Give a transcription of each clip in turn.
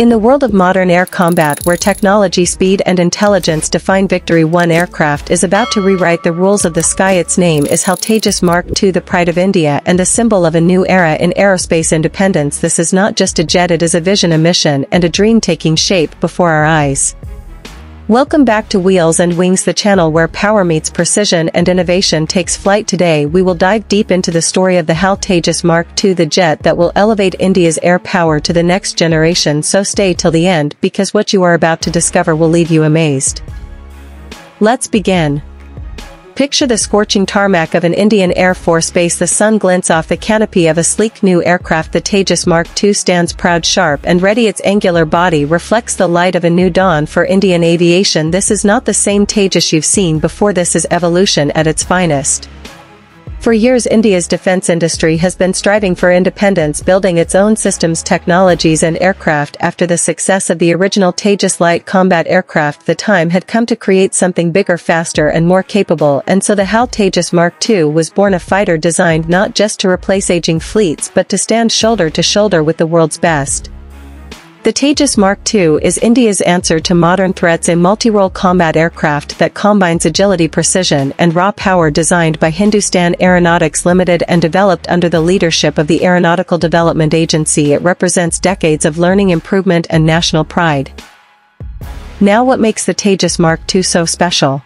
In the world of modern air combat where technology speed and intelligence define victory one aircraft is about to rewrite the rules of the sky its name is HAL Mark II the pride of India and the symbol of a new era in aerospace independence this is not just a jet it is a vision a mission and a dream taking shape before our eyes. Welcome back to Wheels and Wings the channel where power meets precision and innovation takes flight today we will dive deep into the story of the HAL Tejas Mark II the jet that will elevate India's air power to the next generation so stay till the end because what you are about to discover will leave you amazed. Let's begin. Picture the scorching tarmac of an Indian Air Force base the sun glints off the canopy of a sleek new aircraft. The Tejas Mark II stands proud sharp and ready. Its angular body reflects the light of a new dawn for Indian aviation. This is not the same Tejas you've seen before. This is evolution at its finest. For years India's defense industry has been striving for independence building its own systems technologies and aircraft after the success of the original Tejas light combat aircraft the time had come to create something bigger faster and more capable and so the HAL Tejas Mark II was born a fighter designed not just to replace aging fleets but to stand shoulder to shoulder with the world's best. The Tejas Mark II is India's answer to modern threats a multi-role combat aircraft that combines agility precision and raw power designed by Hindustan Aeronautics Limited and developed under the leadership of the Aeronautical Development Agency it represents decades of learning improvement and national pride. Now what makes the Tejas Mark II so special?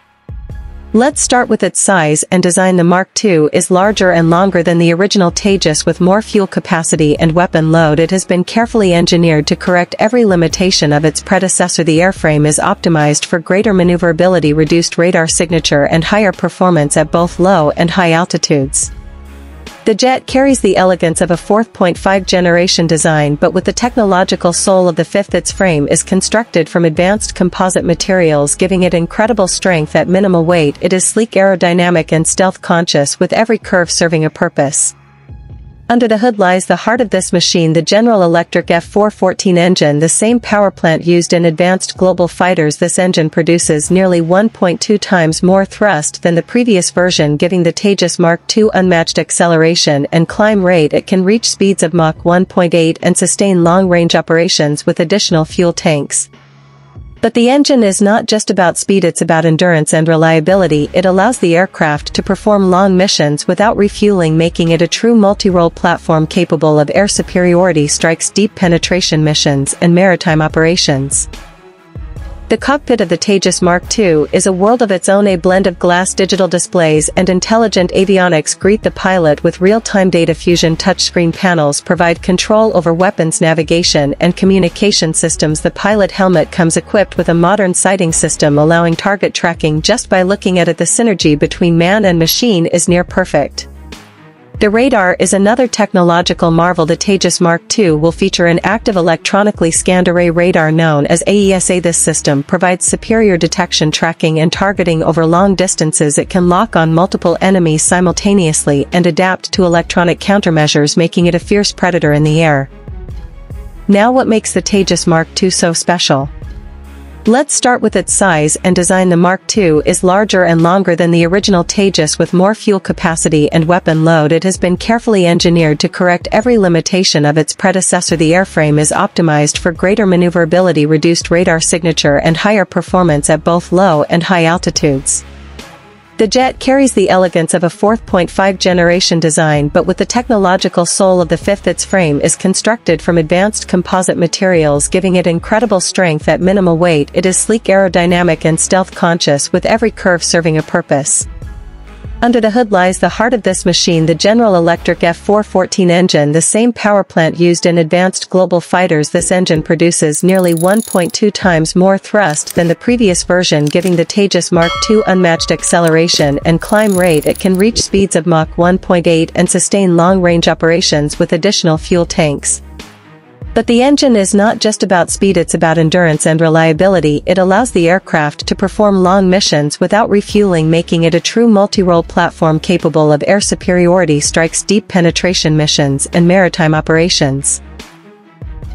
Let's start with its size and design. The Mark II is larger and longer than the original Tejas with more fuel capacity and weapon load. It has been carefully engineered to correct every limitation of its predecessor. The airframe is optimized for greater maneuverability reduced radar signature and higher performance at both low and high altitudes. The jet carries the elegance of a 4.5 generation design but with the technological soul of the fifth its frame is constructed from advanced composite materials giving it incredible strength at minimal weight it is sleek aerodynamic and stealth conscious with every curve serving a purpose. Under the hood lies the heart of this machine the General Electric F414 engine the same power plant used in advanced global fighters this engine produces nearly 1.2 times more thrust than the previous version giving the Tejas Mark II unmatched acceleration and climb rate it can reach speeds of Mach 1.8 and sustain long-range operations with additional fuel tanks. But the engine is not just about speed it's about endurance and reliability it allows the aircraft to perform long missions without refueling making it a true multi-role platform capable of air superiority strikes deep penetration missions and maritime operations. The cockpit of the Tejas Mark II is a world of its own a blend of glass digital displays and intelligent avionics. Greet the pilot with real-time data fusion. Touchscreen panels provide control over weapons navigation and communication systems. The pilot helmet comes equipped with a modern sighting system allowing target tracking. Just by looking at it the synergy between man and machine is near perfect. The radar is another technological marvel the Tejas Mark II will feature an active electronically scanned array radar known as AESA this system provides superior detection tracking and targeting over long distances it can lock on multiple enemies simultaneously and adapt to electronic countermeasures making it a fierce predator in the air. Now what makes the Tejas Mark II so special? Let's start with its size and design. The Mark II is larger and longer than the original Tejas with more fuel capacity and weapon load. It has been carefully engineered to correct every limitation of its predecessor. The airframe is optimized for greater maneuverability reduced radar signature and higher performance at both low and high altitudes. The jet carries the elegance of a 4.5 generation design but with the technological soul of the fifth its frame is constructed from advanced composite materials giving it incredible strength at minimal weight it is sleek aerodynamic and stealth conscious with every curve serving a purpose. Under the hood lies the heart of this machine the General Electric F414 engine the same power plant used in advanced global fighters this engine produces nearly 1.2 times more thrust than the previous version giving the Tejas Mark II unmatched acceleration and climb rate it can reach speeds of Mach 1.8 and sustain long-range operations with additional fuel tanks. But the engine is not just about speed it's about endurance and reliability it allows the aircraft to perform long missions without refueling making it a true multi-role platform capable of air superiority strikes deep penetration missions and maritime operations.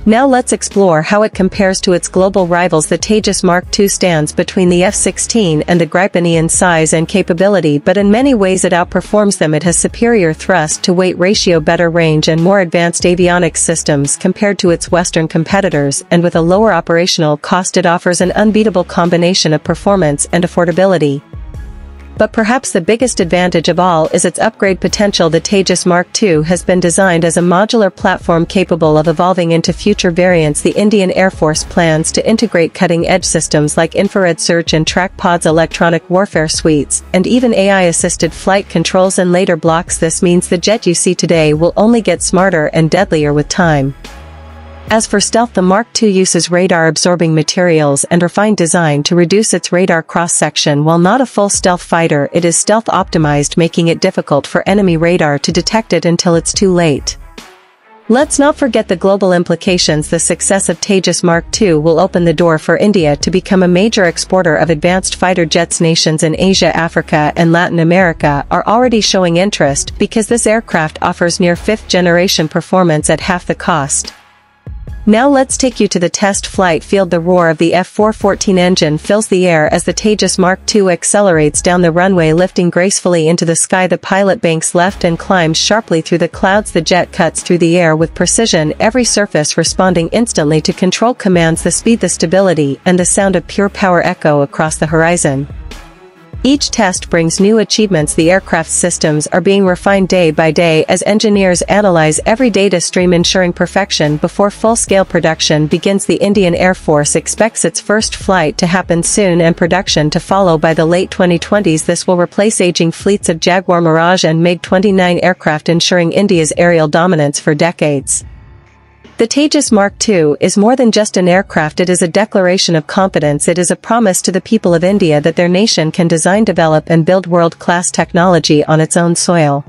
Now let's explore how it compares to its global rivals. The Tejas Mark II stands between the F-16 and the Gripen in size and capability but in many ways it outperforms them. It has superior thrust-to-weight ratio better range and more advanced avionics systems compared to its Western competitors and with a lower operational cost it offers an unbeatable combination of performance and affordability but perhaps the biggest advantage of all is its upgrade potential. The Tejas Mark II has been designed as a modular platform capable of evolving into future variants. The Indian Air Force plans to integrate cutting-edge systems like infrared search and track pods electronic warfare suites, and even AI-assisted flight controls and later blocks. This means the jet you see today will only get smarter and deadlier with time. As for stealth the Mark II uses radar-absorbing materials and refined design to reduce its radar cross-section while not a full stealth fighter it is stealth-optimized making it difficult for enemy radar to detect it until it's too late. Let's not forget the global implications the success of Tejas Mark II will open the door for India to become a major exporter of advanced fighter jets nations in Asia Africa and Latin America are already showing interest because this aircraft offers near fifth-generation performance at half the cost. Now let's take you to the test flight field. The roar of the F-414 engine fills the air as the Tejas Mark II accelerates down the runway lifting gracefully into the sky. The pilot banks left and climbs sharply through the clouds. The jet cuts through the air with precision every surface responding instantly to control commands the speed the stability and the sound of pure power echo across the horizon. Each test brings new achievements. The aircraft's systems are being refined day by day as engineers analyze every data stream ensuring perfection before full-scale production begins. The Indian Air Force expects its first flight to happen soon and production to follow by the late 2020s this will replace aging fleets of Jaguar Mirage and MiG-29 aircraft ensuring India's aerial dominance for decades. The Tejas Mark II is more than just an aircraft it is a declaration of competence it is a promise to the people of India that their nation can design develop and build world-class technology on its own soil.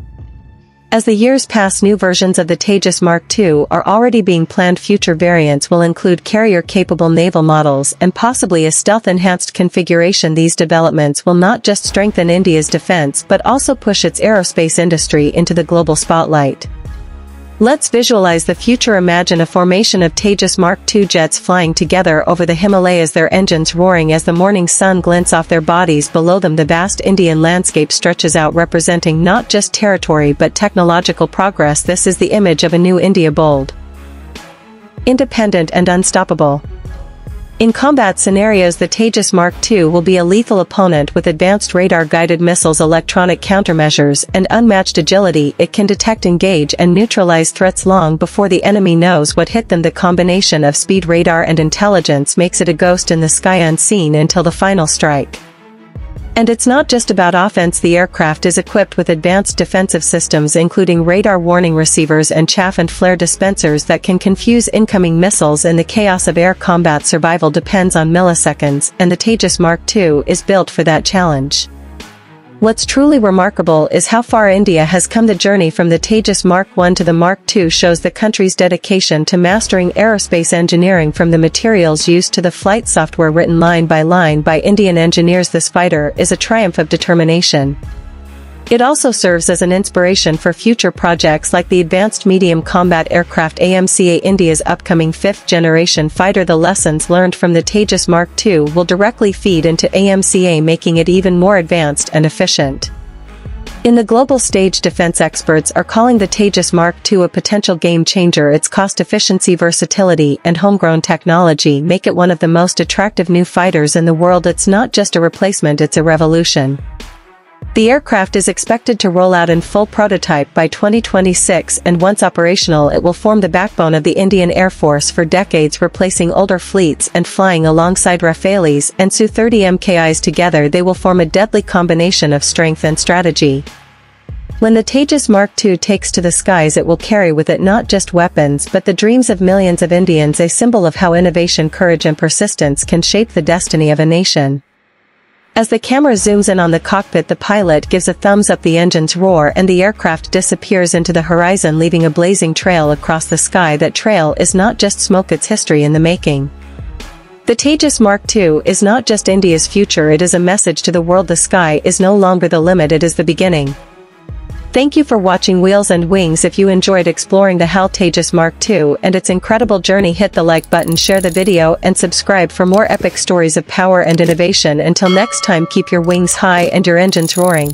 As the years pass new versions of the Tejas Mark II are already being planned future variants will include carrier-capable naval models and possibly a stealth-enhanced configuration these developments will not just strengthen India's defense but also push its aerospace industry into the global spotlight. Let's visualize the future imagine a formation of Tejas Mark II jets flying together over the Himalayas their engines roaring as the morning sun glints off their bodies below them the vast Indian landscape stretches out representing not just territory but technological progress this is the image of a new India bold. Independent and unstoppable. In combat scenarios the Tejas Mark II will be a lethal opponent with advanced radar-guided missiles electronic countermeasures and unmatched agility it can detect engage and neutralize threats long before the enemy knows what hit them the combination of speed radar and intelligence makes it a ghost in the sky unseen until the final strike. And it's not just about offense the aircraft is equipped with advanced defensive systems including radar warning receivers and chaff and flare dispensers that can confuse incoming missiles and the chaos of air combat survival depends on milliseconds and the Tejas Mark II is built for that challenge. What's truly remarkable is how far India has come the journey from the Tejas Mark I to the Mark II shows the country's dedication to mastering aerospace engineering from the materials used to the flight software written line by line by Indian engineers this fighter is a triumph of determination. It also serves as an inspiration for future projects like the Advanced Medium Combat Aircraft AMCA India's upcoming fifth-generation fighter the lessons learned from the Tejas Mark II will directly feed into AMCA making it even more advanced and efficient. In the global stage defense experts are calling the Tejas Mark II a potential game changer its cost efficiency versatility and homegrown technology make it one of the most attractive new fighters in the world it's not just a replacement it's a revolution. The aircraft is expected to roll out in full prototype by 2026 and once operational it will form the backbone of the Indian Air Force for decades replacing older fleets and flying alongside Rafales and Su-30 MKIs together they will form a deadly combination of strength and strategy. When the Tejas Mark II takes to the skies it will carry with it not just weapons but the dreams of millions of Indians a symbol of how innovation courage and persistence can shape the destiny of a nation. As the camera zooms in on the cockpit the pilot gives a thumbs up the engines roar and the aircraft disappears into the horizon leaving a blazing trail across the sky that trail is not just smoke it's history in the making. The Tejas Mark II is not just India's future it is a message to the world the sky is no longer the limit it is the beginning. Thank you for watching Wheels and Wings if you enjoyed exploring the HAL Mark II and its incredible journey hit the like button share the video and subscribe for more epic stories of power and innovation until next time keep your wings high and your engines roaring.